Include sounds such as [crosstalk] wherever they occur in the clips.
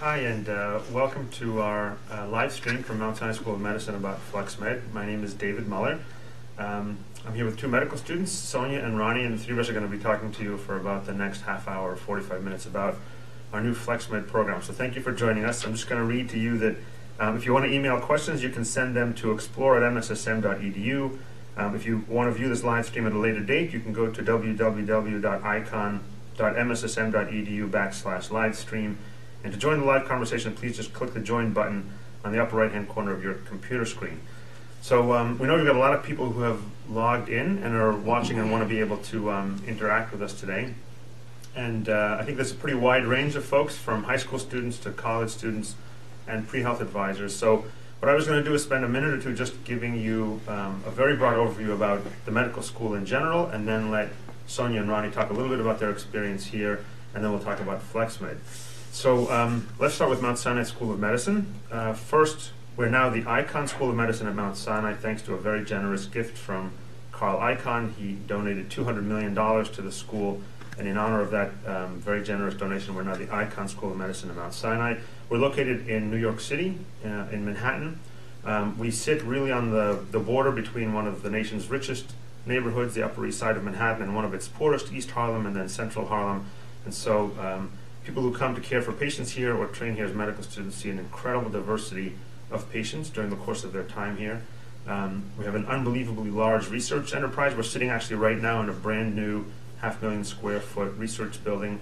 Hi, and uh, welcome to our uh, live stream from Mount Sinai School of Medicine about FlexMed. My name is David Muller. Um, I'm here with two medical students, Sonya and Ronnie, and the three of us are going to be talking to you for about the next half hour, 45 minutes about our new FlexMed program. So thank you for joining us. I'm just going to read to you that um, if you want to email questions, you can send them to explore at mssm.edu. Um, if you want to view this live stream at a later date, you can go to www.icahn.mssm.edu backslash live stream. And to join the live conversation, please just click the join button on the upper right hand corner of your computer screen. So um, we know we've got a lot of people who have logged in and are watching and want to be able to um, interact with us today. And uh, I think there's a pretty wide range of folks from high school students to college students and pre-health advisors. So what I was going to do is spend a minute or two just giving you um, a very broad overview about the medical school in general and then let Sonya and Ronnie talk a little bit about their experience here and then we'll talk about FlexMed. So um, let's start with Mount Sinai School of Medicine. Uh, first, we're now the Icahn School of Medicine at Mount Sinai, thanks to a very generous gift from Carl Icahn. He donated $200 million to the school, and in honor of that um, very generous donation, we're now the Icahn School of Medicine at Mount Sinai. We're located in New York City, uh, in Manhattan. Um, we sit really on the, the border between one of the nation's richest neighborhoods, the Upper East Side of Manhattan, and one of its poorest, East Harlem, and then Central Harlem. And so um, people who come to care for patients here or train here as medical students see an incredible diversity of patients during the course of their time here. Um, we have an unbelievably large research enterprise. We're sitting actually right now in a brand new half million square foot research building.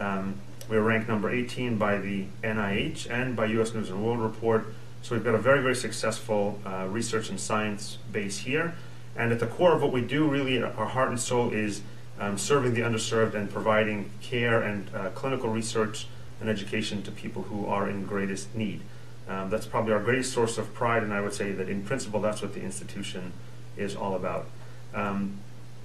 Um, we're ranked number 18 by the NIH and by US News and World Report. So we've got a very, very successful uh, research and science base here. And at the core of what we do, really, our heart and soul is um, serving the underserved and providing care and uh, clinical research and education to people who are in greatest need. Um, that's probably our greatest source of pride, and I would say that in principle, that's what the institution is all about. Um,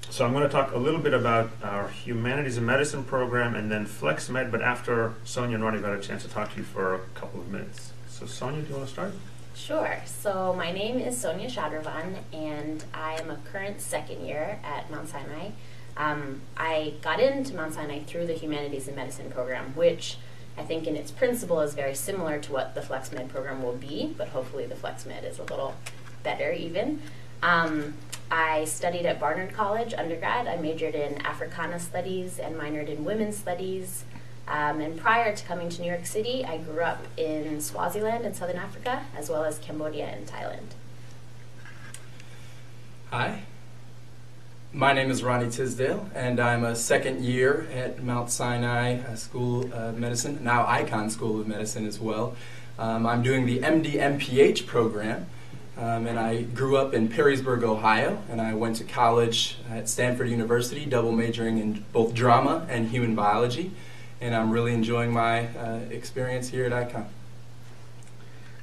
so I'm going to talk a little bit about our humanities and medicine program and then FlexMed, but after Sonya and Ronnie got a chance to talk to you for a couple of minutes. So Sonya, do you want to start? Sure. So my name is Sonya Shadravan, and I am a current second year at Mount Sinai. Um, I got into Mount Sinai through the Humanities and Medicine program, which I think in its principle is very similar to what the FlexMed program will be, but hopefully the FlexMed is a little better even. Um, I studied at Barnard College undergrad. I majored in Africana Studies and minored in Women's Studies. Um, and prior to coming to New York City, I grew up in Swaziland in Southern Africa, as well as Cambodia and Thailand. Hi, my name is Ronnie Tisdale, and I'm a second year at Mount Sinai School of Medicine, now Icahn School of Medicine as well. Um, I'm doing the MD MPH program, um, and I grew up in Perrysburg, Ohio, and I went to college at Stanford University, double majoring in both drama and human biology, and I'm really enjoying my uh, experience here at Icahn.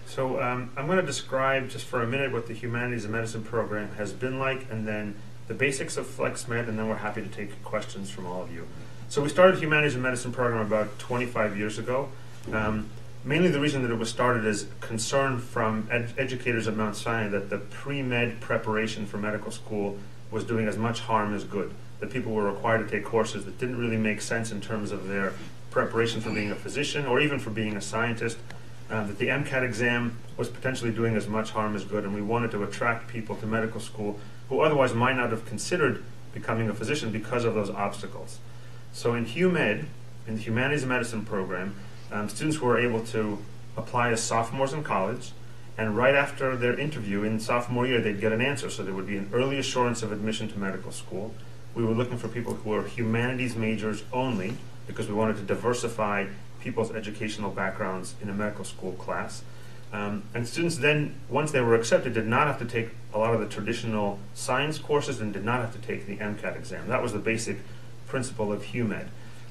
So um, I'm going to describe just for a minute what the Humanities and Medicine program has been like, and then the basics of FlexMed, and then we're happy to take questions from all of you. So we started Humanities and Medicine program about 25 years ago. Um, mainly the reason that it was started is concern from ed educators at Mount Sinai that the pre-med preparation for medical school was doing as much harm as good. That people were required to take courses that didn't really make sense in terms of their preparation for being a physician or even for being a scientist. Uh, that the MCAT exam was potentially doing as much harm as good, and we wanted to attract people to medical school who otherwise might not have considered becoming a physician because of those obstacles. So in HUMED, in the Humanities and Medicine program, um, students were able to apply as sophomores in college, and right after their interview in sophomore year, they'd get an answer. So there would be an early assurance of admission to medical school. We were looking for people who were humanities majors only because we wanted to diversify people's educational backgrounds in a medical school class. Um, and students then, once they were accepted, did not have to take a lot of the traditional science courses and did not have to take the MCAT exam. That was the basic principle of HUMED.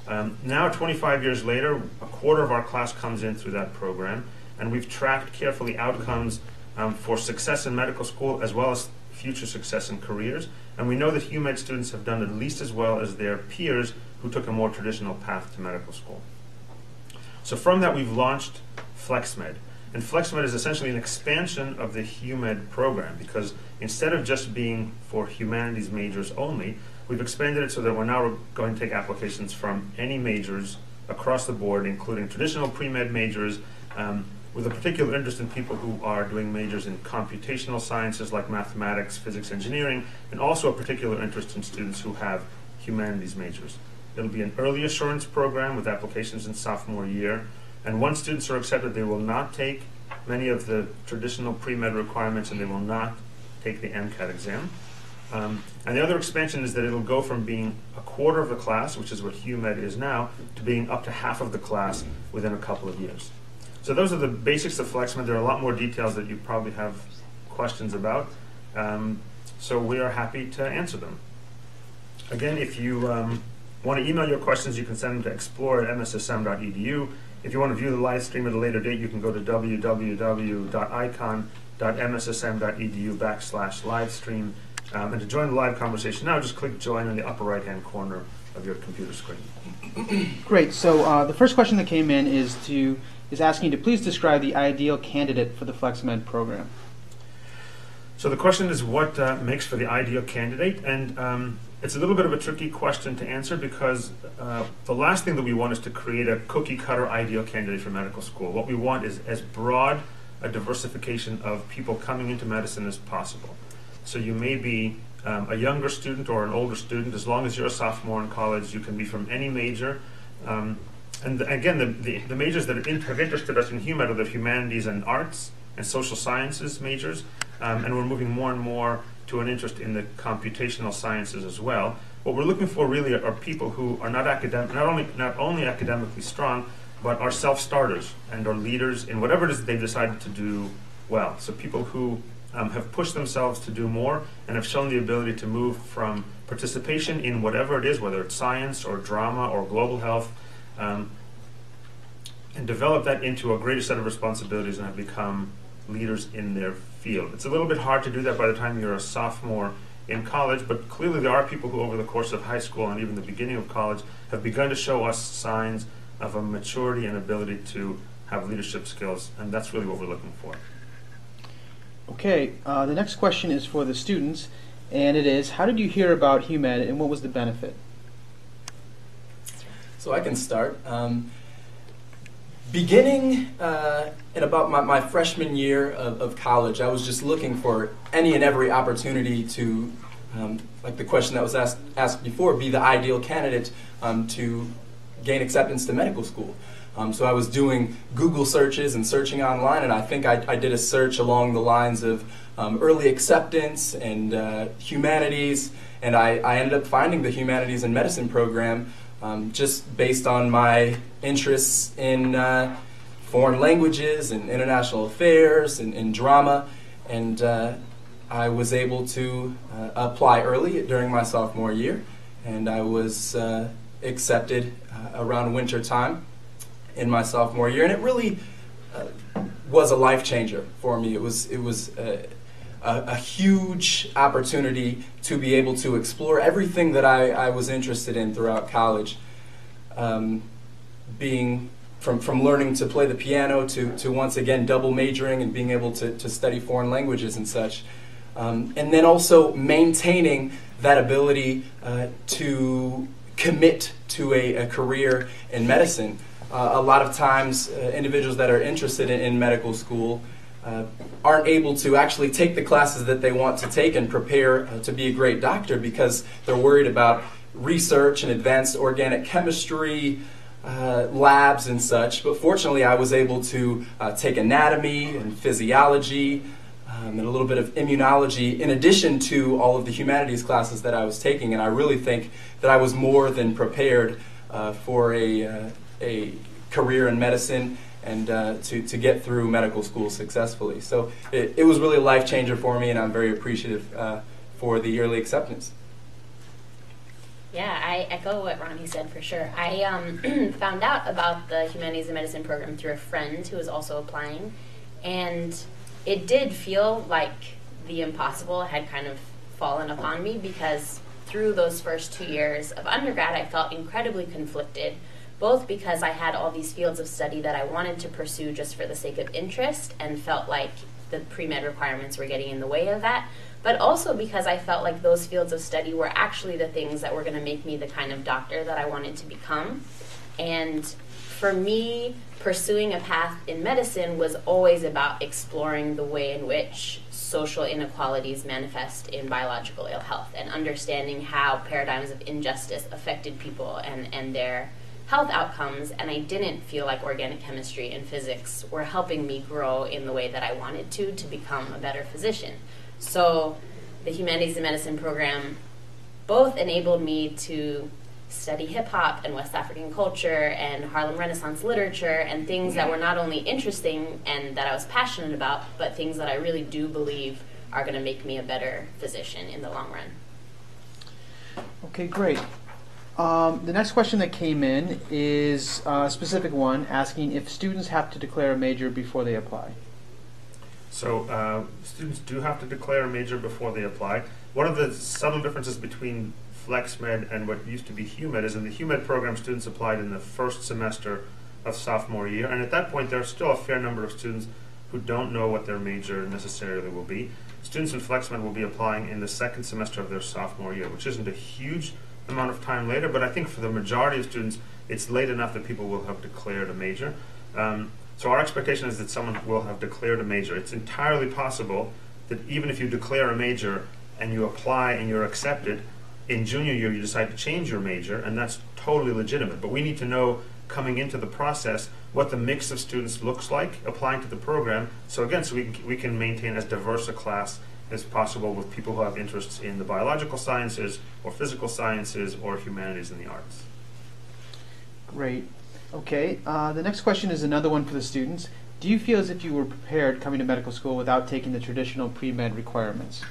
Um, now, 25 years later, a quarter of our class comes in through that program, and we've tracked carefully outcomes um, for success in medical school as well as future success in careers. And we know that HUMED students have done at least as well as their peers who took a more traditional path to medical school. So from that, we've launched FlexMed. And FlexMed is essentially an expansion of the HUMED program because instead of just being for humanities majors only, we've expanded it so that we're now going to take applications from any majors across the board, including traditional pre-med majors, um, with a particular interest in people who are doing majors in computational sciences like mathematics, physics, engineering, and also a particular interest in students who have humanities majors. It'll be an early assurance program with applications in sophomore year, and once students are accepted, they will not take many of the traditional pre-med requirements and they will not take the MCAT exam. Um, and the other expansion is that it'll go from being a quarter of the class, which is what HuMed is now, to being up to half of the class within a couple of years. So those are the basics of FlexMed. There are a lot more details that you probably have questions about. Um, so we are happy to answer them. Again, if you um, want to email your questions, you can send them to explore at mssm.edu. If you want to view the live stream at a later date, you can go to www.icahn.mssm.edu backslash live stream. Um, and to join the live conversation now, just click join in the upper right hand corner of your computer screen. [clears throat] Great. So uh, the first question that came in is to is asking you to please describe the ideal candidate for the FlexMed program. So the question is what uh, makes for the ideal candidate, and um, it's a little bit of a tricky question to answer because uh, the last thing that we want is to create a cookie cutter ideal candidate for medical school. What we want is as broad a diversification of people coming into medicine as possible. So you may be um, a younger student or an older student. As long as you're a sophomore in college, you can be from any major. Um, and the, again, the, the, the, majors that have interested us in HuMed are the humanities and arts and social sciences majors. Um, and we're moving more and more to an interest in the computational sciences as well. What we're looking for really are, people who are not academic, not only not only academically strong, but are self-starters and are leaders in whatever it is they've decided to do well. So people who um, have pushed themselves to do more and have shown the ability to move from participation in whatever it is, whether it's science or drama or global health, um, and develop that into a greater set of responsibilities and have become leaders in their field. It's a little bit hard to do that by the time you're a sophomore in college, but clearly there are people who, over the course of high school and even the beginning of college, have begun to show us signs of a maturity and ability to have leadership skills, and that's really what we're looking for. Okay, uh, the next question is for the students, and it is How did you hear about HuMed and what was the benefit? So I can start. Um, beginning uh, in about my, my freshman year of, of, college, I was just looking for any and every opportunity to, um, like the question that was asked, asked before, be the ideal candidate um, to gain acceptance to medical school. Um, so I was doing Google searches and searching online, and I think I, I did a search along the lines of um, early acceptance and uh, humanities, and I, I, ended up finding the humanities and medicine program um, just based on my interests in uh, foreign languages and international affairs and, and drama, and uh, I was able to uh, apply early during my sophomore year, and I was uh, accepted uh, around winter time in my sophomore year, and it really uh, was a life changer for me. It was it was a, a, huge opportunity to be able to explore everything that I, I was interested in throughout college. Um, being from, from learning to play the piano to, to once again double majoring and being able to, to study foreign languages and such. Um, and then also maintaining that ability uh, to commit to a, a career in medicine. Uh, a lot of times, uh, individuals that are interested in, in medical school uh, aren't able to actually take the classes that they want to take and prepare uh, to be a great doctor because they're worried about research and advanced organic chemistry. Uh, labs and such, but fortunately, I was able to uh, take anatomy and physiology um, and a little bit of immunology in addition to all of the humanities classes that I was taking, and I really think that I was more than prepared uh, for a a career in medicine and uh, to, to get through medical school successfully. So it, it was really a life changer for me, and I'm very appreciative uh, for the early acceptance. Yeah, I echo what Ronnie said for sure. I um, [clears throat] found out about the Humanities and Medicine program through a friend who was also applying, and it did feel like the impossible had kind of fallen upon me because through those first two years of undergrad, I felt incredibly conflicted both because I had all these fields of study that I wanted to pursue just for the sake of interest and felt like the pre med requirements were getting in the way of that, but also because I felt like those fields of study were actually the things that were going to make me the kind of doctor that I wanted to become. And for me, pursuing a path in medicine was always about exploring the way in which social inequalities manifest in biological ill health and understanding how paradigms of injustice affected people and, and their health outcomes. And I didn't feel like organic chemistry and physics were helping me grow in the way that I wanted to to become a better physician. So the Humanities and Medicine program both enabled me to study hip hop and West African culture and Harlem Renaissance literature and things that were not only interesting and that I was passionate about, but things that I really do believe are going to make me a better physician in the long run. Okay, great. Um, the next question that came in is a specific one asking if students have to declare a major before they apply. So uh, students do have to declare a major before they apply. One of the subtle differences between FlexMed and what used to be HUMED is in the HUMED program, students applied in the first semester of sophomore year, and at that point, there are still a fair number of students who don't know what their major necessarily will be. Students in FlexMed will be applying in the second semester of their sophomore year, which isn't a huge amount of time later, but I think for the majority of students, it's late enough that people will have declared a major. Um, so our expectation is that someone will have declared a major. It's entirely possible that even if you declare a major and you apply and you're accepted, in junior year you decide to change your major, and that's totally legitimate. But we need to know coming into the process what the mix of students looks like applying to the program. So again, so we we can maintain as diverse a class as possible with people who have interests in the biological sciences or physical sciences or humanities and the arts. Great. Okay, uh, the next question is another one for the students. Do you feel as if you were prepared coming to medical school without taking the traditional pre-med requirements?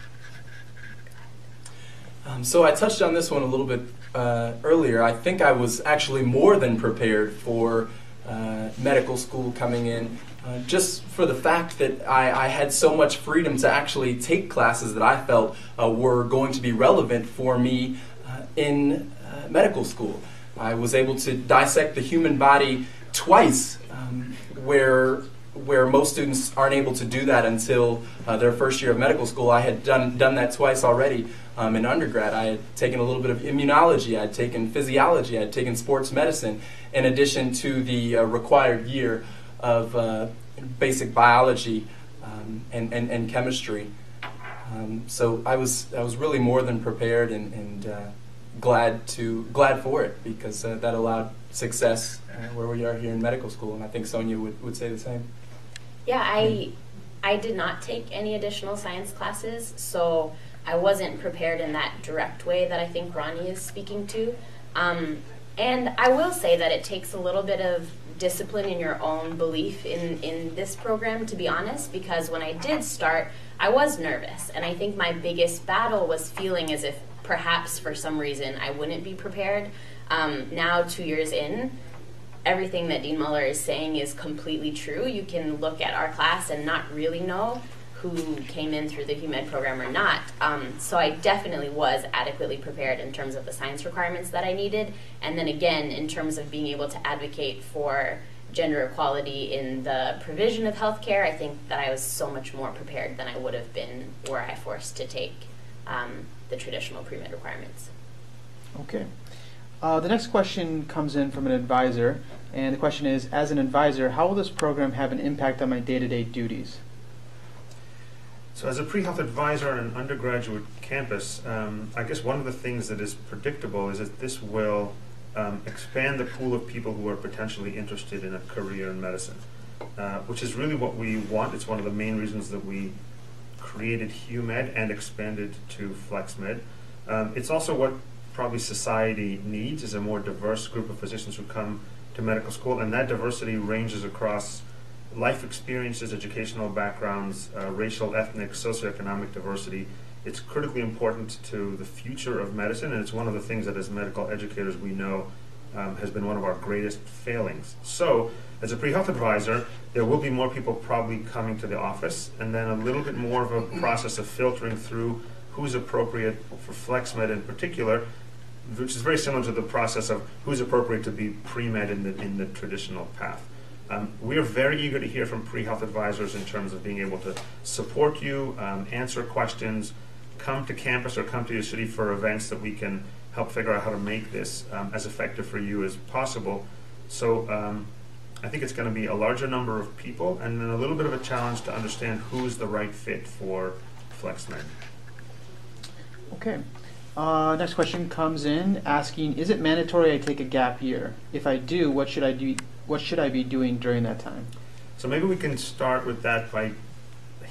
Um, so I touched on this one a little bit uh, earlier. I think I was actually more than prepared for uh, medical school coming in, uh, just for the fact that I, I, had so much freedom to actually take classes that I felt uh, were going to be relevant for me uh, in uh, medical school. I was able to dissect the human body twice, um, where where most students aren't able to do that until their first year of medical school. I had done done that twice already um, in undergrad. I had taken a little bit of immunology, I had taken physiology, I had taken sports medicine, in addition to the uh, required year of uh, basic biology um, and, and, and, chemistry. Um, so I was, I was really more than prepared and, and uh, glad, to, glad for it because uh, that allowed success uh, where we are here in medical school, and I think Sonya would, would say the same. Yeah, I, I did not take any additional science classes, so I wasn't prepared in that direct way that I think Ronnie is speaking to. Um, and I will say that it takes a little bit of discipline in your own belief in, in this program, to be honest, because when I did start, I was nervous. And I think my biggest battle was feeling as if perhaps for some reason I wouldn't be prepared. Um, now, two years in, everything that Dean Muller is saying is completely true. You can look at our class and not really know who came in through the HUMED program or not. Um, so I definitely was adequately prepared in terms of the science requirements that I needed. And then again, in terms of being able to advocate for gender equality in the provision of healthcare, I think that I was so much more prepared than I would have been were I forced to take um, the traditional pre-med requirements. Okay. Uh, the next question comes in from an advisor, and the question is, as an advisor, how will this program have an impact on my day-to-day duties? So, as a pre-health advisor on an undergraduate campus, um, I guess one of the things that is predictable is that this will um, expand the pool of people who are potentially interested in a career in medicine, uh, which is really what we want. It's one of the main reasons that we created HUMED and expanded to FlexMed. Um, it's also what probably society needs is a more diverse group of physicians who come to medical school, and that diversity ranges across life experiences, educational backgrounds, uh, racial, ethnic, socioeconomic diversity. It's critically important to the future of medicine, and it's one of the things that, as medical educators, we know um, has been one of our greatest failings. So, as a pre health advisor, there will be more people probably coming to the office, and then a little bit more of a process of filtering through who's appropriate for FlexMed in particular, which is very similar to the process of who's appropriate to be pre med in the, in the traditional path. Um, we are very eager to hear from pre-health advisors in terms of being able to support you, um, answer questions, come to campus or come to your city for events that we can help figure out how to make this um, as effective for you as possible. So um, I think it's going to be a larger number of people and then a little bit of a challenge to understand who's the right fit for FlexMed. Okay. Uh, next question comes in asking, is it mandatory I take a gap year? If I do, what should I do? What should I be doing during that time? So maybe we can start with that by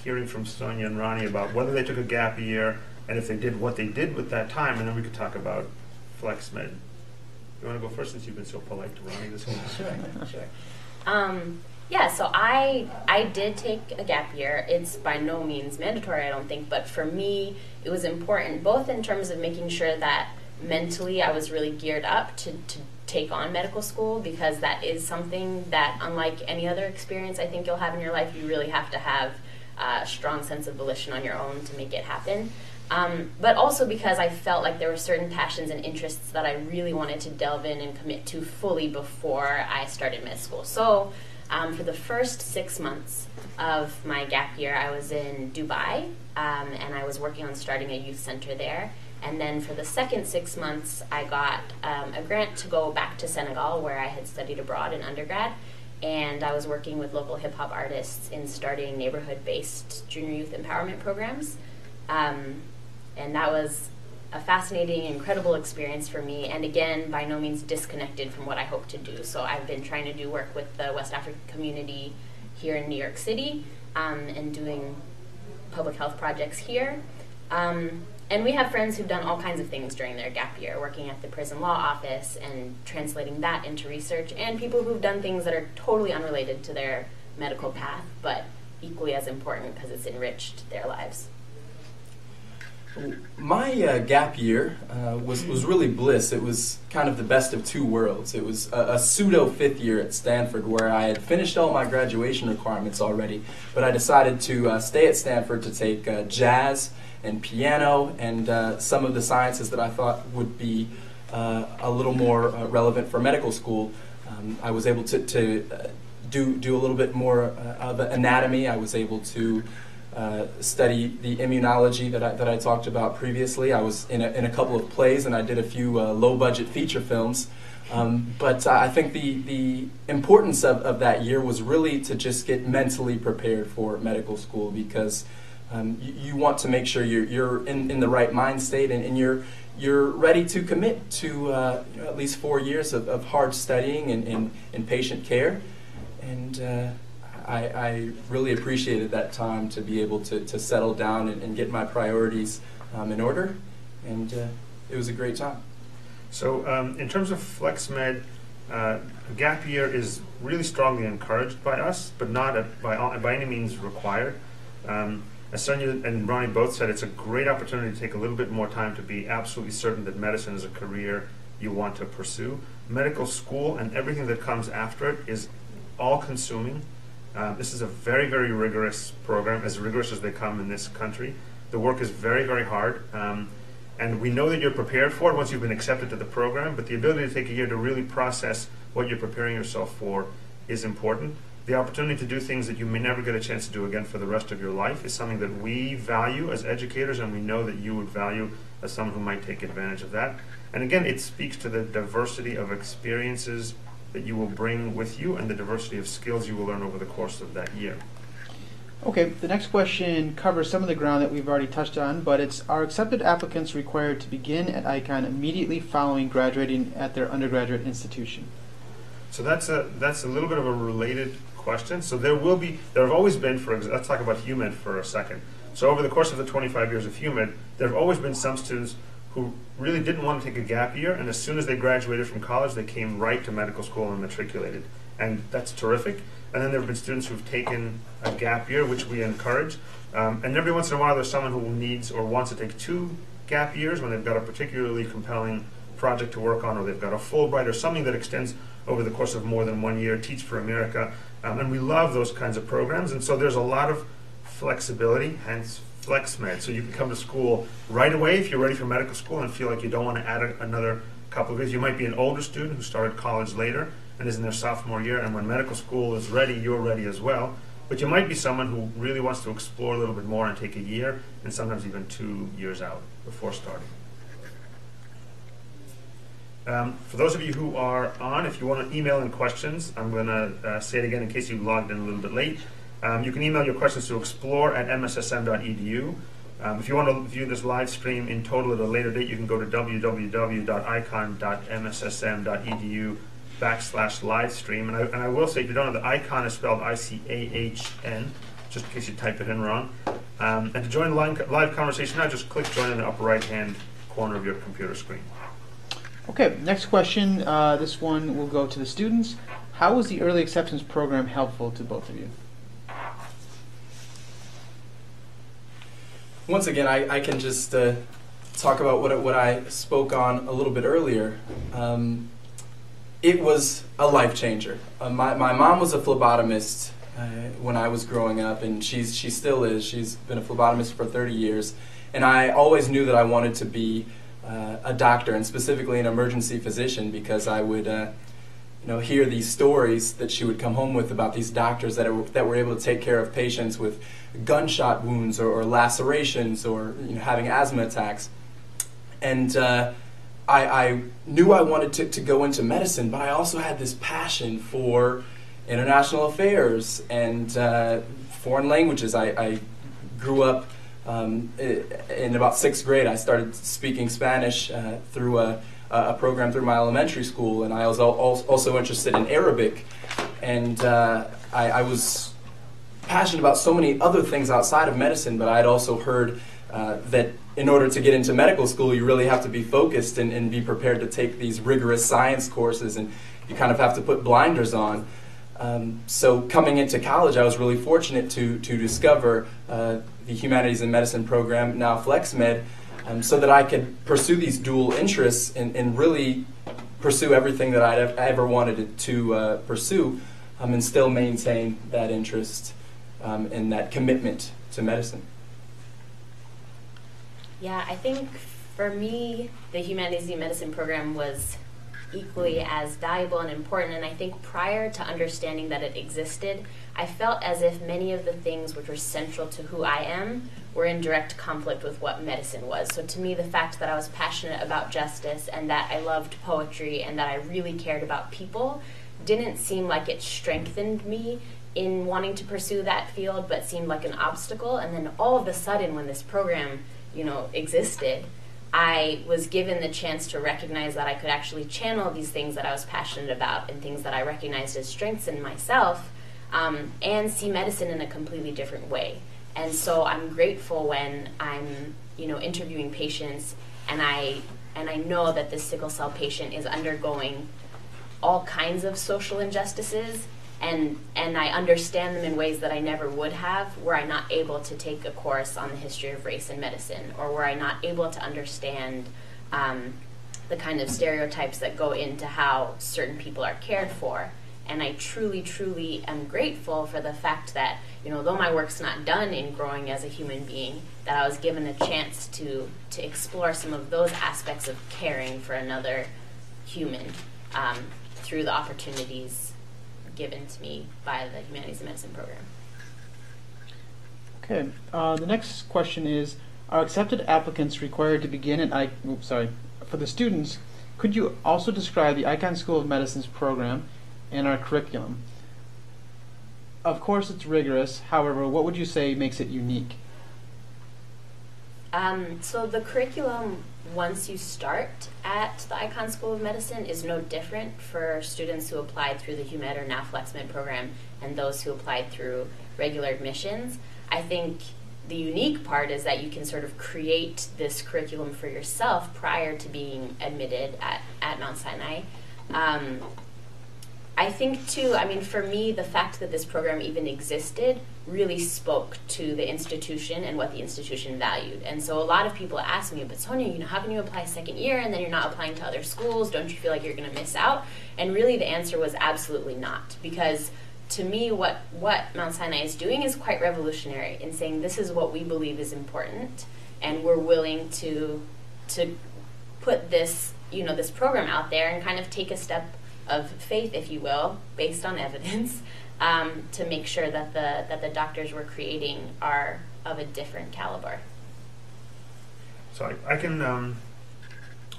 hearing from Sonya and Ronnie about whether they took a gap year and if they did, what they did with that time, and then we could talk about FlexMed. You want to go first since you've been so polite to Ronnie this whole time? Sure, sure. Um, yeah, so I I did take a gap year. It's by no means mandatory, I don't think, but for me, it was important both in terms of making sure that mentally I was really geared up to, to take on medical school because that is something that, unlike any other experience I think you'll have in your life, you really have to have a strong sense of volition on your own to make it happen. Um, but also because I felt like there were certain passions and interests that I really wanted to delve in and commit to fully before I started med school. So, um, for the first six months of my gap year, I was in Dubai um, and I was working on starting a youth center there. And then for the second six months, I got um, a grant to go back to Senegal, where I had studied abroad in undergrad. And I was working with local hip hop artists in starting neighborhood based junior youth empowerment programs. Um, and that was a fascinating, incredible experience for me, and again, by no means disconnected from what I hope to do. So I've been trying to do work with the West African community here in New York City um, and doing public health projects here. Um, and we have friends who've done all kinds of things during their gap year, working at the prison law office and translating that into research, and people who've done things that are totally unrelated to their medical path, but equally as important because it's enriched their lives. My uh, gap year uh, was, was really bliss. It was kind of the best of two worlds. It was a, a, pseudo fifth year at Stanford where I had finished all my graduation requirements already, but I decided to uh, stay at Stanford to take uh, jazz and piano and uh, some of the sciences that I thought would be uh, a little more relevant for medical school. Um, I was able to, to do, do a little bit more of anatomy. I was able to uh, study the immunology that I, that I talked about previously. I was in a, in a couple of plays and I did a few uh, low budget feature films. Um, but uh, I think the, the importance of, of that year was really to just get mentally prepared for medical school because um, you, you, want to make sure you're, you're in, in the right mind state and, and you're, you're ready to commit to uh, at least four years of, of hard studying and, and, and patient care. And I, I, really appreciated that time to be able to, to settle down and, and get my priorities um, in order, and uh, it was a great time. So, um, in terms of FlexMed, uh, gap year is really strongly encouraged by us, but not a, by, by any means required. Um, as Sonya and Ronnie both said, it's a great opportunity to take a little bit more time to be absolutely certain that medicine is a career you want to pursue. Medical school and everything that comes after it is all consuming uh, this is a very, very rigorous program, as rigorous as they come in this country. The work is very, very hard. Um, and we know that you're prepared for it once you've been accepted to the program, but the ability to take a year to really process what you're preparing yourself for is important. The opportunity to do things that you may never get a chance to do again for the rest of your life is something that we value as educators, and we know that you would value as someone who might take advantage of that. And again, it speaks to the diversity of experiences that you will bring with you and the diversity of skills you will learn over the course of that year. Okay, the next question covers some of the ground that we've already touched on, but it's are accepted applicants required to begin at Icahn immediately following graduating at their undergraduate institution? So that's a that's a little bit of a related question. So there will be there have always been for let's talk about HUMED for a second. So over the course of the 25 years of HUMED, there have always been some students who really didn't want to take a gap year, and as soon as they graduated from college, they came right to medical school and matriculated. And that's terrific. And then there have been students who've taken a gap year, which we encourage. Um, and every once in a while, there's someone who needs or wants to take two gap years when they've got a particularly compelling project to work on, or they've got a Fulbright, or something that extends over the course of more than one year. Teach for America, um, and we love those kinds of programs. And so there's a lot of flexibility, hence FlexMed. So you can come to school right away if you're ready for medical school and feel like you don't want to add a, another couple of years. You might be an older student who started college later and is in their sophomore year, and when medical school is ready, you're ready as well. But you might be someone who really wants to explore a little bit more and take a year and sometimes even two years out before starting. Um, for those of you who are on, if you want to email in questions, I'm going to uh, say it again in case you logged in a little bit late. Um, you can email your questions to explore at mssm.edu. Um, if you want to view this live stream in total at a later date, you can go to www.icahn.mssm.edu backslash live stream. And I, and I will say, if you don't know, the Icahn is spelled I-C-A-H-N, just in case you type it in wrong. Um, and to join the live, live conversation now, just click join in the upper right-hand corner of your computer screen. Okay, next question. Uh, this one will go to the students. How was the early acceptance program helpful to both of you? Once again, I, I can just uh, talk about what, what I spoke on a little bit earlier. Um, it was a life changer. Uh, my, my mom was a phlebotomist uh, when I was growing up, and she's, she still is. She's been a phlebotomist for 30 years. And I always knew that I wanted to be uh, a doctor, and specifically an emergency physician, because I would uh, know, hear these stories that she would come home with about these doctors that, are, that were able to take care of patients with gunshot wounds or, or lacerations or you know, having asthma attacks. And uh, I, I, knew I wanted to, to go into medicine, but I also had this passion for international affairs and uh, foreign languages. I, I grew up um, in about sixth grade. I started speaking Spanish uh, through a, a, program through my elementary school, and I was also interested in Arabic. And uh, I, I was passionate about so many other things outside of medicine, but I had also heard uh, that in order to get into medical school, you really have to be focused and, and, be prepared to take these rigorous science courses, and you kind of have to put blinders on. Um, so coming into college, I was really fortunate to to discover uh, the Humanities and Medicine program, now FlexMed, um, so that I could pursue these dual interests and, and really pursue everything that I'd ever wanted to uh, pursue, um, and still maintain that interest um, and that commitment to medicine. Yeah, I think for me, the Humanities and Medicine program was equally as valuable and important. And I think prior to understanding that it existed, I felt as if many of the things which were central to who I am were in direct conflict with what medicine was. So to me, the fact that I was passionate about justice and that I loved poetry and that I really cared about people didn't seem like it strengthened me in wanting to pursue that field, but seemed like an obstacle. And then all of a sudden, when this program, you know, existed, I was given the chance to recognize that I could actually channel these things that I was passionate about and things that I recognized as strengths in myself, um, and see medicine in a completely different way. And so I'm grateful when I'm, you know, interviewing patients and I and I know that this sickle cell patient is undergoing all kinds of social injustices and and I understand them in ways that I never would have were I not able to take a course on the history of race in medicine, or were I not able to understand um, the kind of stereotypes that go into how certain people are cared for. And I truly, truly am grateful for the fact that you know, though my work's not done in growing as a human being, that I was given a chance to to explore some of those aspects of caring for another human um, through the opportunities given to me by the Humanities and Medicine program. Okay. Uh, the next question is: Are accepted applicants required to begin at I? Oops, sorry. For the students, could you also describe the Icahn School of Medicine's program and our curriculum? Of course, it's rigorous. However, what would you say makes it unique? Um, so the curriculum once you start at the Icahn School of Medicine is no different for students who applied through the HUMED or now FlexMed program and those who applied through regular admissions. I think the unique part is that you can sort of create this curriculum for yourself prior to being admitted at, at Mount Sinai. Um, I think too, I mean, for me, the fact that this program even existed really spoke to the institution and what the institution valued. And so a lot of people ask me, but Sonya, you know, how can you apply second year and then you're not applying to other schools? Don't you feel like you're going to miss out? And really, the answer was absolutely not, because to me, what what Mount Sinai is doing is quite revolutionary in saying this is what we believe is important, and we're willing to to put this you know this program out there and kind of take a step of faith, if you will, based on evidence, [laughs] um, to make sure that the that the doctors we're creating are of a different caliber. So I, I can um,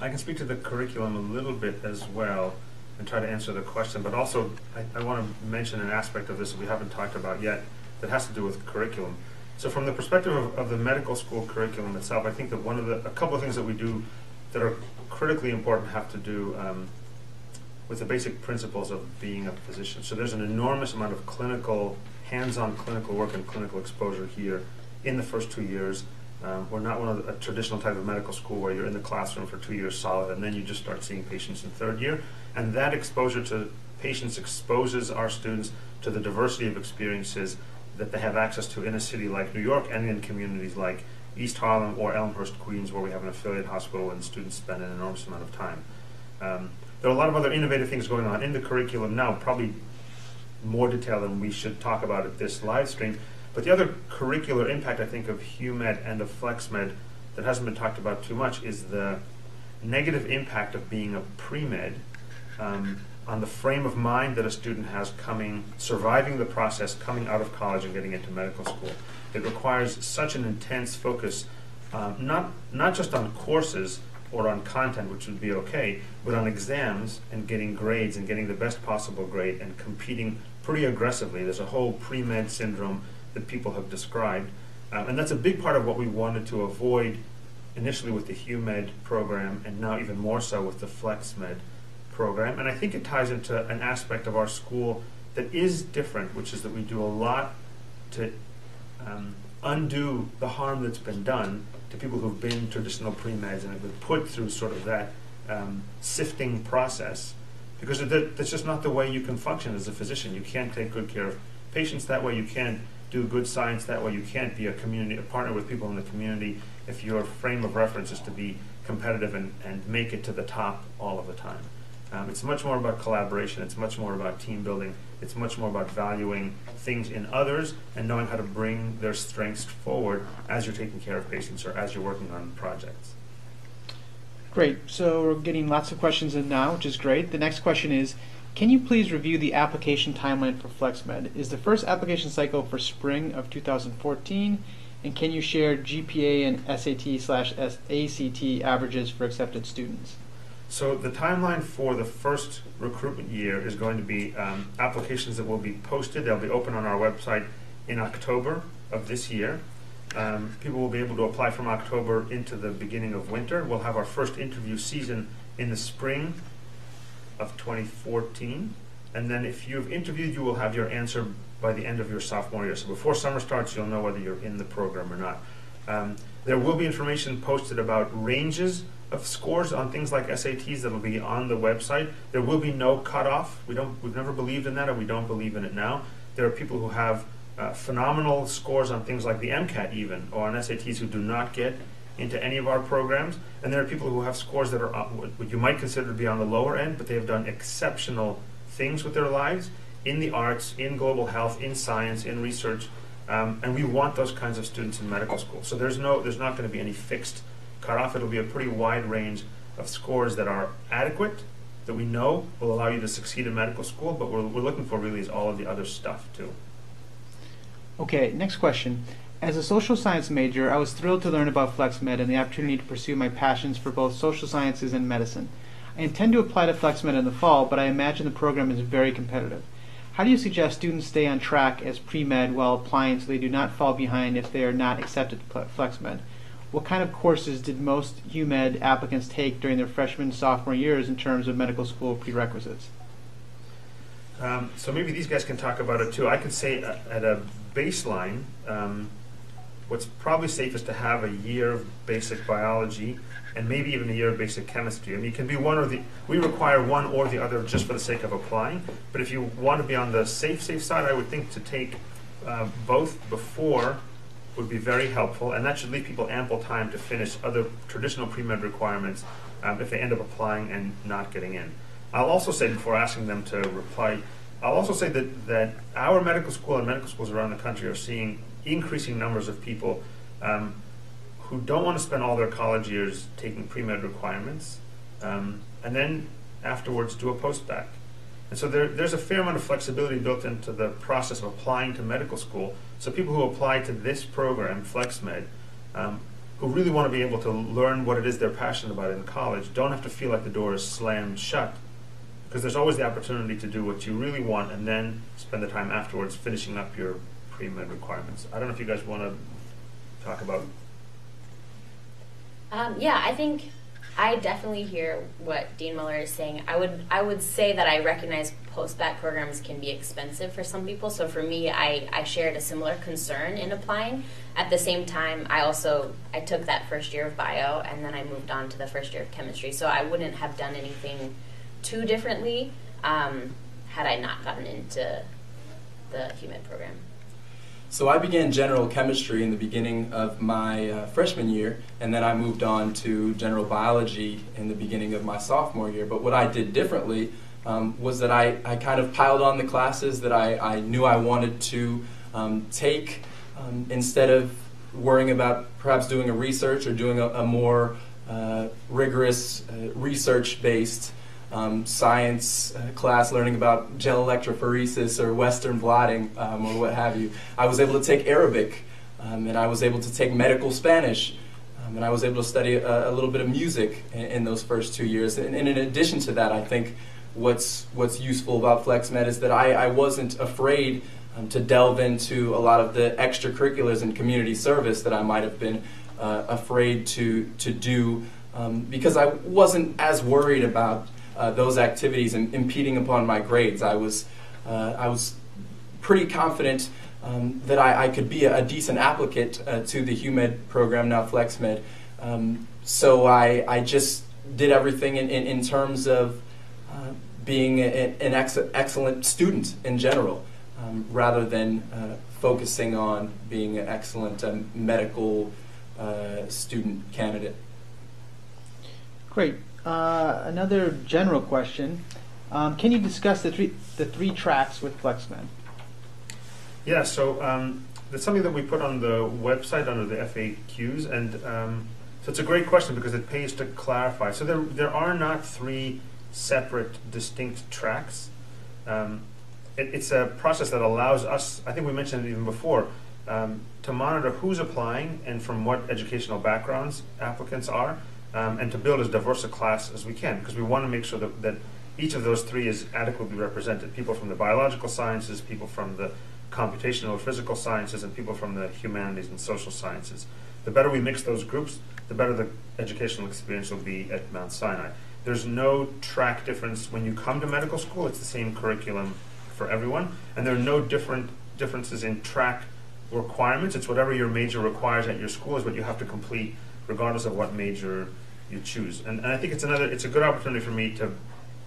I can speak to the curriculum a little bit as well and try to answer the question, but also I, I want to mention an aspect of this that we haven't talked about yet that has to do with curriculum. So from the perspective of, of the medical school curriculum itself, I think that one of the, a couple of things that we do that are critically important have to do um, with the basic principles of being a physician. So there's an enormous amount of clinical, hands-on clinical work and clinical exposure here in the first two years. Um, we're not one of the, a traditional type of medical school where you're in the classroom for two years solid and then you just start seeing patients in third year. And that exposure to patients exposes our students to the diversity of experiences that they have access to in a city like New York and in communities like East Harlem or Elmhurst, Queens, where we have an affiliate hospital and students spend an enormous amount of time. Um, there are a lot of other innovative things going on in the curriculum now, probably more detail than we should talk about at this live stream. But the other curricular impact, I think, of HuMed and of FlexMed that hasn't been talked about too much is the negative impact of being a pre-med um, on the frame of mind that a student has coming, surviving the process, coming out of college and getting into medical school. It requires such an intense focus, um, not, not just on courses or on content, which would be okay, but on exams and getting grades and getting the best possible grade and competing pretty aggressively. There's a whole pre-med syndrome that people have described. Um, and that's a big part of what we wanted to avoid initially with the HuMed program and now even more so with the FlexMed program. And I think it ties into an aspect of our school that is different, which is that we do a lot to um, undo the harm that's been done to people who've been traditional pre-meds and have been put through sort of that um, sifting process. Because that's just not the way you can function as a physician. You can't take good care of patients that way. You can't do good science that way. You can't be a community, a partner with people in the community if your frame of reference is to be competitive and, and make it to the top all of the time. Um, it's much more about collaboration. It's much more about team building. It's much more about valuing things in others and knowing how to bring their strengths forward as you're taking care of patients or as you're working on projects. Great. So we're getting lots of questions in now, which is great. The next question is, can you please review the application timeline for FlexMed? Is the first application cycle for spring of 2014? And can you share GPA and SAT slash ACT averages for accepted students? So the timeline for the first recruitment year is going to be um, applications that will be posted. They'll be open on our website in October of this year. Um, people will be able to apply from October into the beginning of winter. We'll have our first interview season in the spring of 2014. And then if you've interviewed, you will have your answer by the end of your sophomore year. So before summer starts, you'll know whether you're in the program or not. Um, there will be information posted about ranges of scores on things like SATs that'll be on the website. There will be no cutoff. We don't. We've never believed in that, and we don't believe in it now. There are people who have uh, phenomenal scores on things like the MCAT, even or on SATs, who do not get into any of our programs. And there are people who have scores that are what you might consider to be on the lower end, but they have done exceptional things with their lives in the arts, in global health, in science, in research. Um, and we want those kinds of students in medical school. So there's no, there's not going to be any fixed cutoff. It'll be a pretty wide range of scores that are adequate, that we know will allow you to succeed in medical school, but we're, we're looking for really is all of the other stuff too. Okay, next question. As a social science major, I was thrilled to learn about FlexMed and the opportunity to pursue my passions for both social sciences and medicine. I intend to apply to FlexMed in the fall, but I imagine the program is very competitive. How do you suggest students stay on track as pre-med while applying so they do not fall behind if they are not accepted to FlexMed? What kind of courses did most HuMed applicants take during their freshman sophomore years in terms of medical school prerequisites? Um, so maybe these guys can talk about it too. I can say uh, at a baseline, um, what's probably safest to have a year of basic biology and maybe even a year of basic chemistry. I mean, it can be one or the, we require one or the other just for the sake of applying. But if you want to be on the safe, safe side, I would think to take uh, both before would be very helpful, and that should leave people ample time to finish other traditional pre-med requirements um, if they end up applying and not getting in. I'll also say before asking them to reply, I'll also say that, that our medical school and medical schools around the country are seeing increasing numbers of people um, who don't want to spend all their college years taking pre-med requirements, um, and then afterwards do a post-bac. And so there, there's a fair amount of flexibility built into the process of applying to medical school. So people who apply to this program, FlexMed, um, who really want to be able to learn what it is they're passionate about in college don't have to feel like the door is slammed shut because there's always the opportunity to do what you really want and then spend the time afterwards finishing up your pre-med requirements. I don't know if you guys want to talk about Um, yeah, I think I definitely hear what Dean Muller is saying. I would I would say that I recognize post-bac programs can be expensive for some people. So for me, I, I shared a similar concern in applying. At the same time, I also I took that first year of bio and then I moved on to the first year of chemistry. So I wouldn't have done anything too differently um, had I not gotten into the HUMED program. So I began general chemistry in the beginning of my uh, freshman year, and then I moved on to general biology in the beginning of my sophomore year. But what I did differently um, was that I, I kind of piled on the classes that I, I knew I wanted to um, take um, instead of worrying about perhaps doing a research or doing a, a more uh, rigorous uh, research based um, science uh, class learning about gel electrophoresis or Western blotting um, or what have you. I was able to take Arabic um, and I was able to take medical Spanish. Um, and I was able to study a, a little bit of music in, in, those first two years. And, and, in addition to that, I think what's, what's useful about FlexMed is that I, I wasn't afraid um, to delve into a lot of the extracurriculars and community service that I might have been uh, afraid to, to do um, because I wasn't as worried about uh, those activities and impeding upon my grades. I was, uh, I was pretty confident um, that I, I, could be a, a decent applicant uh, to the HUMED program, now FlexMed. Um, so I, I just did everything in, in, in terms of uh, being a, an ex excellent student in general, um, rather than uh, focusing on being an excellent um, medical student candidate. Great. Uh, another general question. Um, can you discuss the three, the three tracks with FlexMed? Yeah, so um, that's something that we put on the website under the FAQs, and um, so it's a great question because it pays to clarify. So there, there are not three separate, distinct tracks. Um, it, it's a process that allows us, I think we mentioned it even before, um, to monitor who's applying and from what educational backgrounds applicants are, um, and to build as diverse a class as we can because we want to make sure that, that each of those three is adequately represented. People from the biological sciences, people from the computational or physical sciences, and people from the humanities and social sciences. The better we mix those groups, the better the educational experience will be at Mount Sinai. There's no track difference when you come to medical school, it's the same curriculum for everyone, and there are no different differences in track requirements. It's whatever your major requires at your school is what you have to complete regardless of what major you choose. And, and I think it's another, it's a good opportunity for me to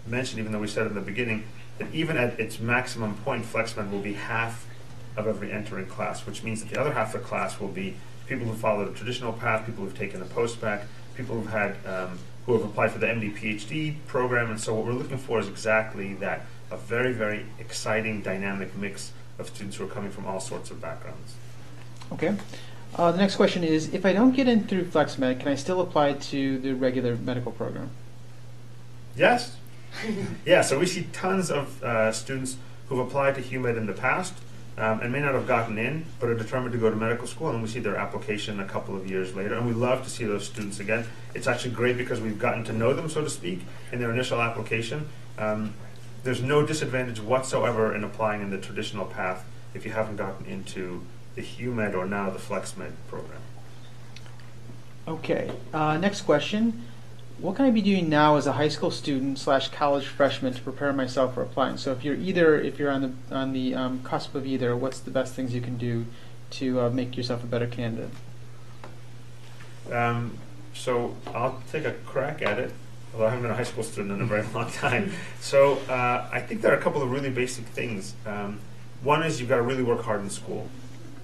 mention, even though we said in the beginning, that even at its maximum point, FlexMed will be half of every entering class, which means that the other half of the class will be people who follow the traditional path, people who've taken the post-bac, people who've had, um, who have applied for the MD PhD program. And so what we're looking for is exactly that, a very, very exciting, dynamic mix of students who are coming from all sorts of backgrounds. Okay. Uh, the next question is, if I don't get in through FlexMed, can I still apply to the regular medical program? Yes. [laughs] yeah, so we see tons of uh, students who've applied to HUMED in the past um, and may not have gotten in, but are determined to go to medical school, and we see their application a couple of years later, and we love to see those students again. It's actually great because we've gotten to know them, so to speak, in their initial application. Um, there's no disadvantage whatsoever in applying in the traditional path if you haven't gotten into the HUMED or now the FlexMed program. Okay. Uh, next question. What can I be doing now as a high school student slash college freshman to prepare myself for applying? So if you're either, if you're on the on the um, cusp of either, what's the best things you can do to uh, make yourself a better candidate? Um, so I'll take a crack at it. Although I haven't been a high school student in a very long time, so uh, I think there are a couple of really basic things. Um, one is you've got to really work hard in school.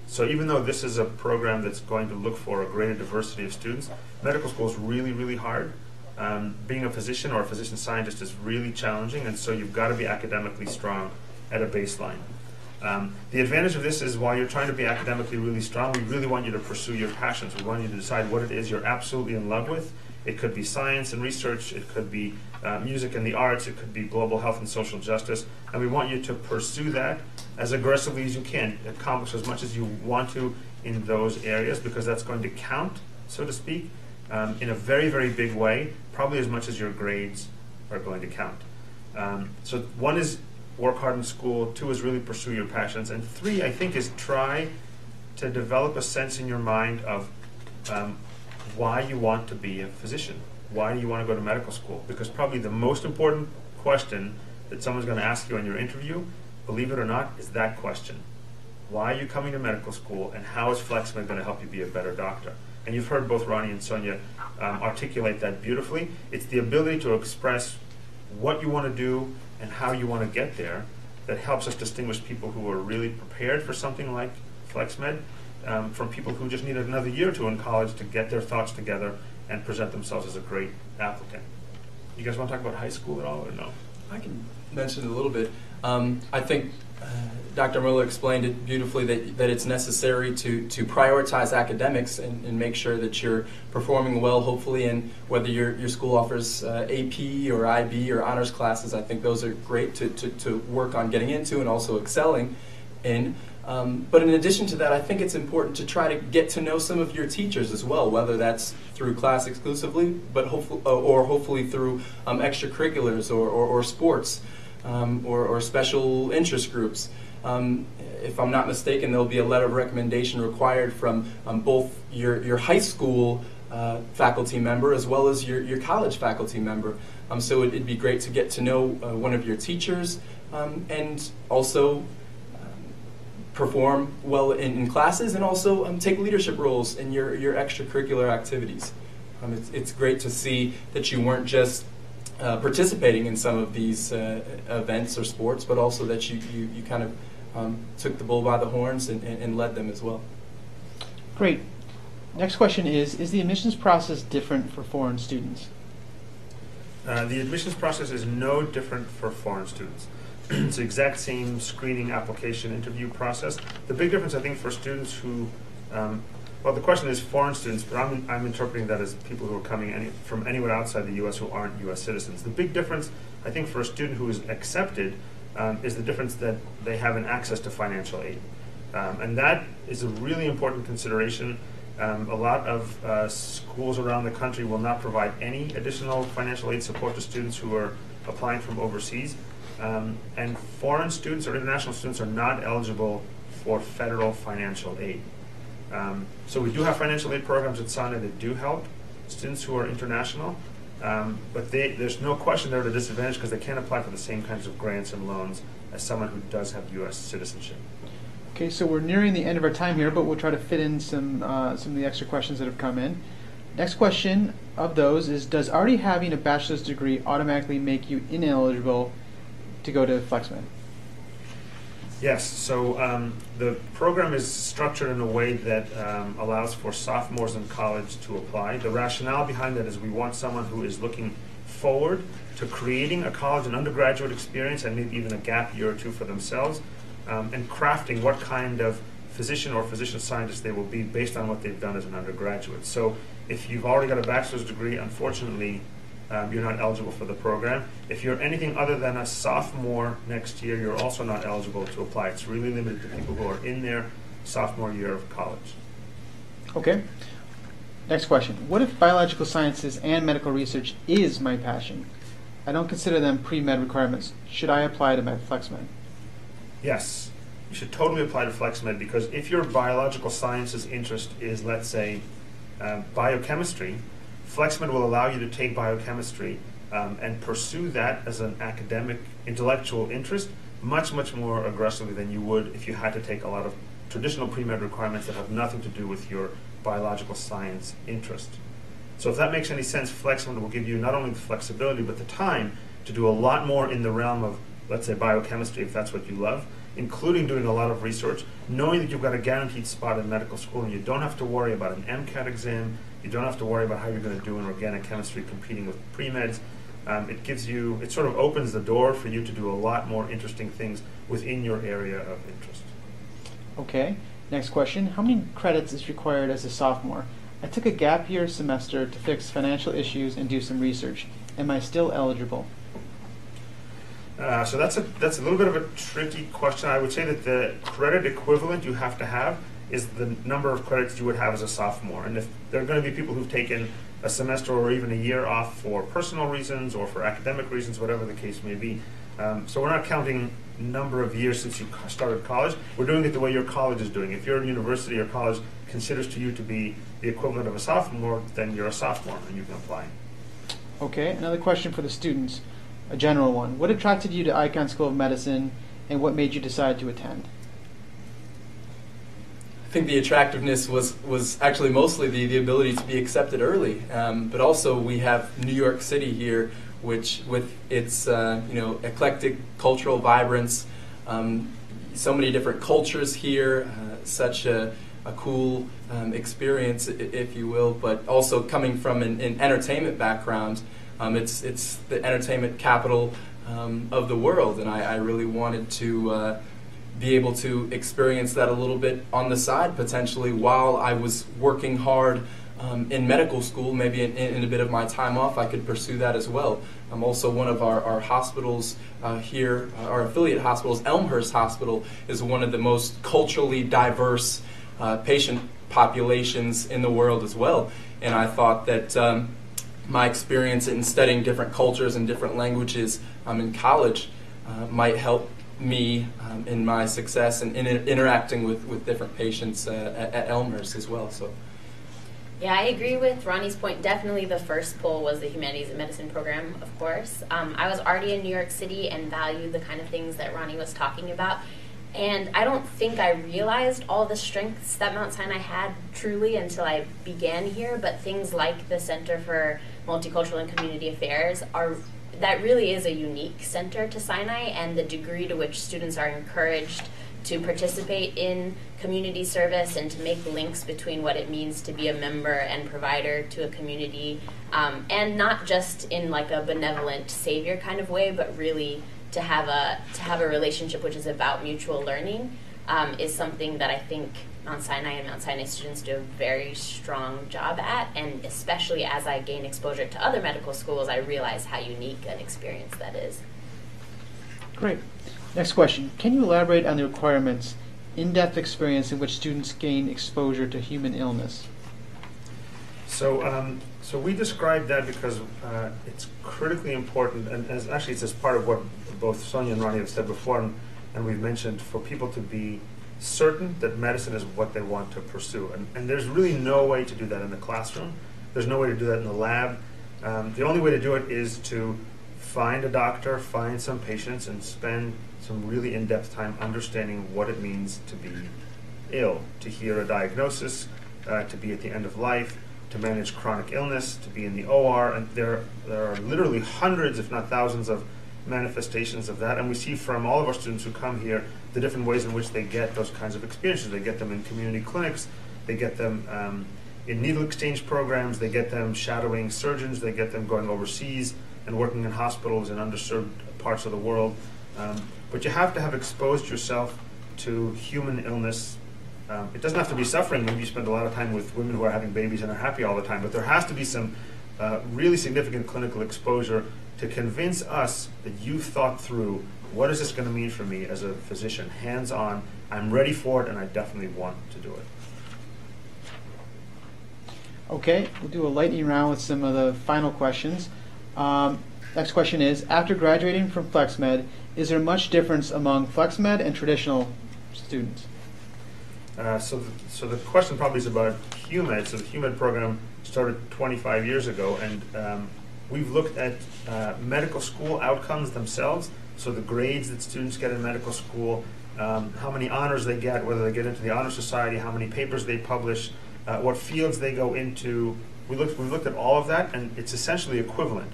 So even though this is a program that's going to look for a greater diversity of students, medical school is really, really hard. Um, being a physician or a physician scientist is really challenging, and so you've got to be academically strong at a baseline. Um, the advantage of this is while you're trying to be academically really strong, we really want you to pursue your passions. We want you to decide what it is you're absolutely in love with. It could be science and research, it could be uh, music and the arts, it could be global health and social justice, and we want you to pursue that as aggressively as you can, accomplish as much as you want to in those areas because that's going to count so to speak, um, in a very, very big way, probably as much as your grades are going to count. Um, so one is work hard in school, two is really pursue your passions, and three, I think, is try to develop a sense in your mind of um, why you want to be a physician. Why do you want to go to medical school? Because probably the most important question that someone's going to ask you in your interview, believe it or not, is that question. Why are you coming to medical school, and how is FlexMed going to help you be a better doctor? And you've heard both Ronnie and Sonya um, articulate that beautifully. It's the ability to express what you want to do and how you want to get there that helps us distinguish people who are really prepared for something like FlexMed um, from people who just need another year or two in college to get their thoughts together and present themselves as a great applicant. You guys want to talk about high school at all, or no? I can mention it a little bit. Um, I think uh, Dr. Muller explained it beautifully that, that it's necessary to, to prioritize academics and, and make sure that you're performing well, hopefully, and whether your, your school offers uh, AP or IB or honors classes, I think those are great to, to, to work on getting into and also excelling in. Um, but in addition to that, I think it's important to try to get to know some of your teachers as well, whether that's through class exclusively, but hopefully, or hopefully through um, extracurriculars or, or, or sports um, or, or, special interest groups. Um, if I'm not mistaken, there'll be a letter of recommendation required from um, both your, your high school uh, faculty member as well as your, your college faculty member. Um, so it, would be great to get to know uh, one of your teachers and also perform well in, in classes and also um, take leadership roles in your, your extracurricular activities. Um, it's, it's great to see that you weren't just uh, participating in some of these uh, events or sports, but also that you, you, you kind of um, took the bull by the horns and, and, and led them as well. Great. Next question is Is the admissions process different for foreign students? Uh, the admissions process is no different for foreign students. It's the exact same screening application interview process. The big difference, I think, for students who, um, well, the question is foreign students, but I'm, I'm interpreting that as people who are coming any, from anywhere outside the U.S. who aren't U.S. citizens. The big difference, I think, for a student who is accepted um, is the difference that they have in access to financial aid. Um, and that is a really important consideration. Um, a lot of uh, schools around the country will not provide any additional financial aid support to students who are applying from overseas. Um, and foreign students or international students are not eligible for federal financial aid. Um, so we do have financial aid programs at Sinai that do help students who are international, um, but they, there's no question they're at a disadvantage because they can't apply for the same kinds of grants and loans as someone who does have U.S. citizenship. Okay, so we're nearing the end of our time here, but we'll try to fit in some uh, some of the extra questions that have come in. Next question of those is: Does already having a bachelor's degree automatically make you ineligible to go to FlexMed? Yes, so um, the program is structured in a way that um, allows for sophomores in college to apply. The rationale behind that is we want someone who is looking forward to creating a college and undergraduate experience and maybe even a gap year or two for themselves um, and crafting what kind of physician or physician scientist they will be based on what they've done as an undergraduate. So if you've already got a bachelor's degree, unfortunately, um, you're not eligible for the program. If you're anything other than a sophomore next year, you're also not eligible to apply. It's really limited to people who are in their sophomore year of college. Okay. Next question. What if biological sciences and medical research is my passion? I don't consider them pre-med requirements. Should I apply to FlexMed? Yes. You should totally apply to FlexMed because if your biological sciences interest is, let's say, uh, biochemistry, FlexMed will allow you to take biochemistry um, and pursue that as an academic intellectual interest much, much more aggressively than you would if you had to take a lot of traditional pre-med requirements that have nothing to do with your biological science interest. So if that makes any sense, FlexMed will give you not only the flexibility but the time to do a lot more in the realm of, let's say, biochemistry if that's what you love, including doing a lot of research, knowing that you've got a guaranteed spot in medical school and you don't have to worry about an MCAT exam, you don't have to worry about how you're going to do in organic chemistry competing with pre-meds. Um, it gives you, it sort of opens the door for you to do a lot more interesting things within your area of interest. Okay, next question. How many credits is required as a sophomore? I took a gap year semester to fix financial issues and do some research. Am I still eligible? Uh, so that's a that's a little bit of a tricky question. I would say that the credit equivalent you have to have is the number of credits you would have as a sophomore. And if there are going to be people who've taken a semester or even a year off for personal reasons or for academic reasons, whatever the case may be. Um, so we're not counting number of years since you started college. We're doing it the way your college is doing. If your university or college considers to you to be the equivalent of a sophomore, then you're a sophomore and you can apply. Okay, another question for the students, a general one. What attracted you to Icahn School of Medicine, and what made you decide to attend? I think the attractiveness was, was actually mostly the, the ability to be accepted early. Um, but also, we have New York City here, which, with its uh, you know, eclectic cultural vibrance, um, so many different cultures here, uh, such a, a cool um, experience, if you will, but also coming from an, an entertainment background. Um, it's, it's the entertainment capital um, of the world, and I, I really wanted to. Uh, be able to experience that a little bit on the side potentially while I was working hard um, in medical school. Maybe in, in, a bit of my time off, I could pursue that as well. I'm also one of our, our hospitals uh, here, uh, our affiliate hospitals, Elmhurst Hospital, is one of the most culturally diverse uh, patient populations in the world as well. And I thought that. Um, my experience in studying different cultures and different languages um, in college uh, might help me um, in my success and in, interacting with, with different patients uh, at, at, Elmhurst as well. So. Yeah, I agree with Ronnie's point. Definitely the first pull was the humanities and medicine program, of course. Um, I was already in New York City and valued the kind of things that Ronnie was talking about. And I don't think I realized all the strengths that Mount Sinai had truly until I began here. But things like the Center for Multicultural and Community Affairs are that really is a unique center to Sinai, and the degree to which students are encouraged to participate in community service and to make links between what it means to be a member and provider to a community, um, and not just in like a benevolent savior kind of way, but really to have a to have a relationship which is about mutual learning um, is something that I think Mount Sinai and Mount Sinai students do a very strong job at, and especially as I gain exposure to other medical schools, I realize how unique an experience that is. Great. Next question. Can you elaborate on the requirements, in depth experience in which students gain exposure to human illness? So, um, so we described that because uh, it's critically important, and as actually it's as part of what both Sonya and Ronnie have said before, and, and we've mentioned for people to be certain that medicine is what they want to pursue. And, and there's really no way to do that in the classroom. There's no way to do that in the lab. Um, the only way to do it is to find a doctor, find some patients, and spend some really in depth time understanding what it means to be ill, to hear a diagnosis, uh, to be at the end of life, to manage chronic illness, to be in the OR. And there, there are literally hundreds, if not thousands, of manifestations of that. And we see from all of our students who come here the different ways in which they get those kinds of experiences. They get them in community clinics, they get them um, in needle exchange programs, they get them shadowing surgeons, they get them going overseas and working in hospitals in underserved parts of the world. Um, but you have to have exposed yourself to human illness. Um, it doesn't have to be suffering. Maybe you spend a lot of time with women who are having babies and are happy all the time, but there has to be some uh, really significant clinical exposure to convince us that you've thought through what is this going to mean for me as a physician, hands on. I'm ready for it, and I definitely want to do it. Okay, we'll do a lightning round with some of the final questions. Um, next question is After graduating from FlexMed, is there much difference among FlexMed and traditional students? Uh, so, the, so the question probably is about HUMED. So the HUMED program started 25 years ago, and um, we've looked at uh, medical school outcomes themselves. So the grades that students get in medical school, um, how many honors they get, whether they get into the honor society, how many papers they publish, uh, what fields they go into. We looked, we looked at all of that, and it's essentially equivalent.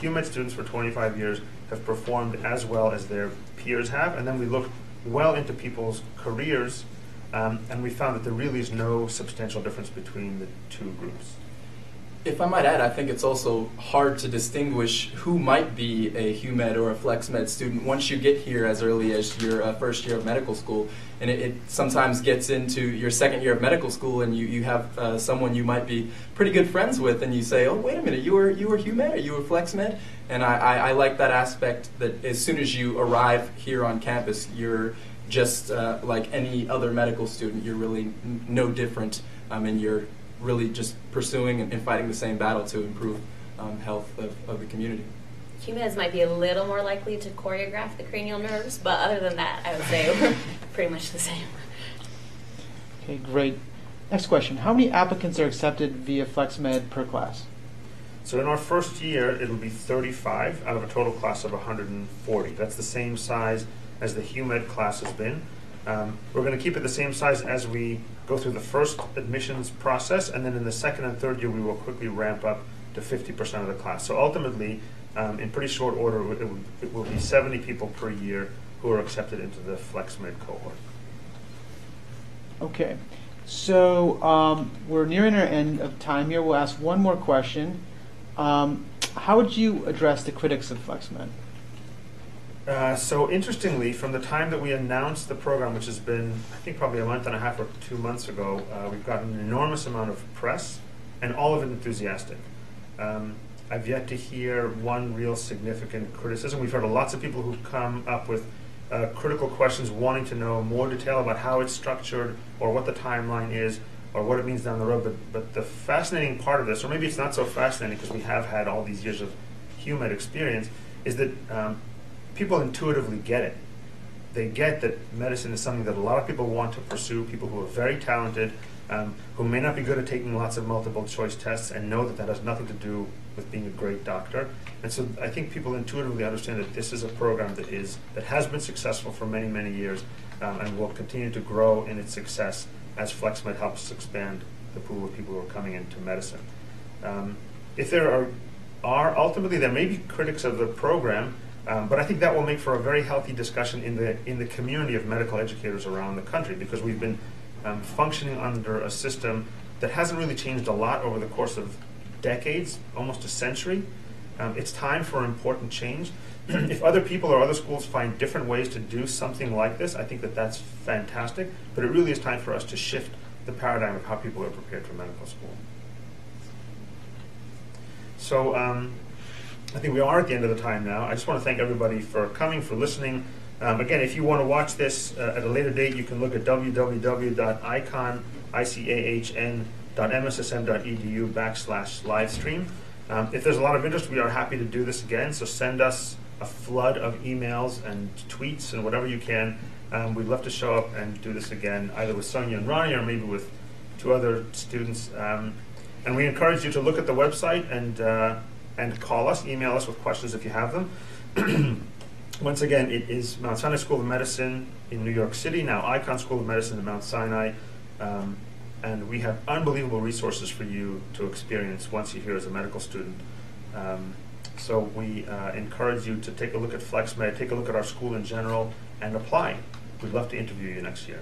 HUMED students for 25 years have performed as well as their peers have, and then we looked well into people's careers, um, and we found that there really is no substantial difference between the two groups. If I might add, I think it's also hard to distinguish who might be a HUMED or a FlexMed student once you get here as early as your uh, first year of medical school. And it, it, sometimes gets into your second year of medical school, and you, you have uh, someone you might be pretty good friends with, and you say, "Oh, wait a minute, you were you were HUMED or you were FlexMed?" And I, I, I like that aspect that as soon as you arrive here on campus, you're just uh, like any other medical student, you're really no different, um, and you're really just pursuing and, and fighting the same battle to improve um, health of, of the community. HUMEDs might be a little more likely to choreograph the cranial nerves, but other than that, I would say we're [laughs] [laughs] pretty much the same. Okay, great. Next question. How many applicants are accepted via FlexMed per class? So in our first year, it'll be 35 out of a total class of 140. That's the same size as the HUMED class has been. Um, we're going to keep it the same size as we go through the first admissions process, and then in the second and third year, we will quickly ramp up to 50% of the class. So ultimately, um, in pretty short order, it will, it will be 70 people per year who are accepted into the FlexMed cohort. Okay, so um, we're nearing our end of time here. We'll ask one more question. Um, how would you address the critics of FlexMed? Uh, so interestingly, from the time that we announced the program, which has been, I think, probably a month and a half or two months ago, uh, we've gotten an enormous amount of press, and all of it enthusiastic. Um, I've yet to hear one real significant criticism. We've heard lots of people who've come up with uh, critical questions, wanting to know more detail about how it's structured, or what the timeline is, or what it means down the road. But, but the fascinating part of this, or maybe it's not so fascinating because we have had all these years of HUMED experience, is that um, people intuitively get it. They get that medicine is something that a lot of people want to pursue, people who are very talented, um, who may not be good at taking lots of multiple choice tests and know that that has nothing to do with being a great doctor. And so I think people intuitively understand that this is a program that is that has been successful for many, many years um, and will continue to grow in its success as FlexMed helps expand the pool of people who are coming into medicine. Um, if there are, are ultimately there may be critics of the program, um, but I think that will make for a very healthy discussion in the in the community of medical educators around the country because we've been um, functioning under a system that hasn't really changed a lot over the course of decades, almost a century. Um, it's time for important change. [clears throat] if other people or other schools find different ways to do something like this, I think that that's fantastic. But it really is time for us to shift the paradigm of how people are prepared for medical school. So um, I think we are at the end of the time now. I just want to thank everybody for coming, for listening. Um, again, if you want to watch this uh, at a later date, you can look at www.icahn.mssm.edu backslash live stream. Um, if there's a lot of interest, we are happy to do this again. So send us a flood of emails and tweets and whatever you can. Um, we'd love to show up and do this again, either with Sonya and Ronnie or maybe with two other students. Um, and we encourage you to look at the website and uh, and call us, email us with questions if you have them. [clears throat] Once again, it is Mount Sinai School of Medicine in New York City, now Icahn School of Medicine in Mount Sinai. Um, and we have unbelievable resources for you to experience once you're here as a medical student. Um, so we uh, encourage you to take a look at FlexMed, take a look at our school in general, and apply. We'd love to interview you next year.